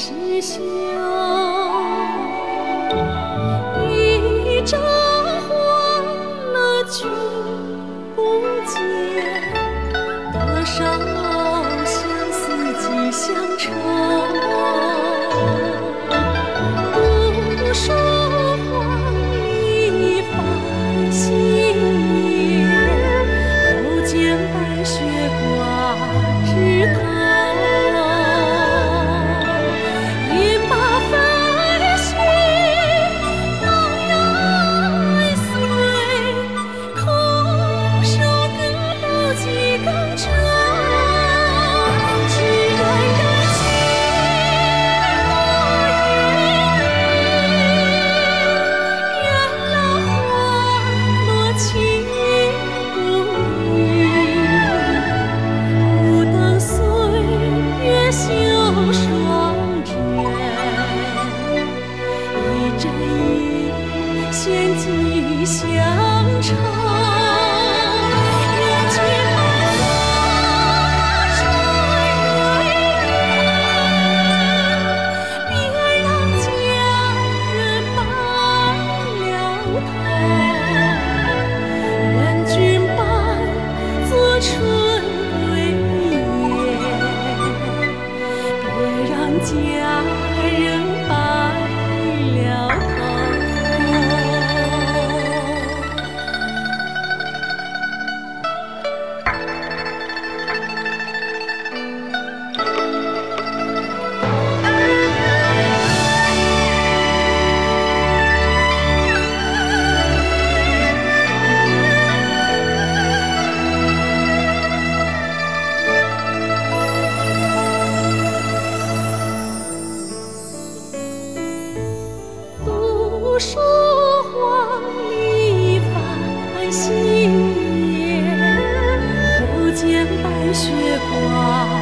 石秀一朝欢乐君不见，多少相思寄乡愁。空守花离，繁夕夜，又见白雪挂枝头。献祭乡愁雪花。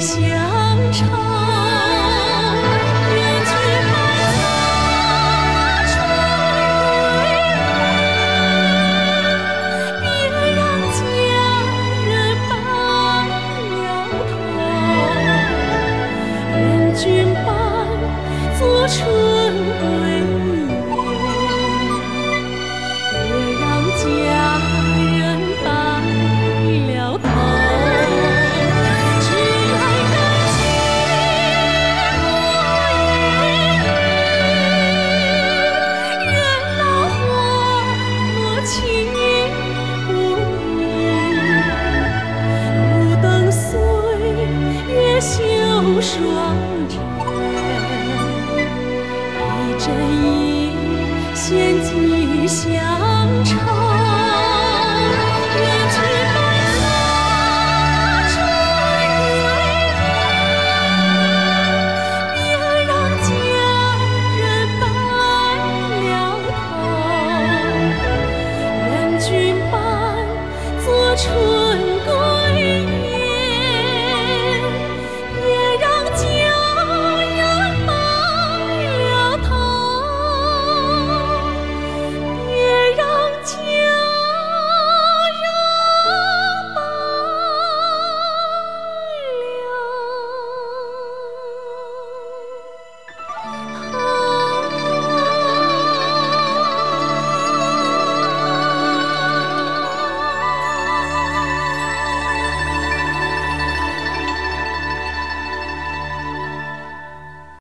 乡愁，愿君把春留住，别让佳人白了头。愿春。寄乡愁，愿，别让佳人白了头。愿君伴。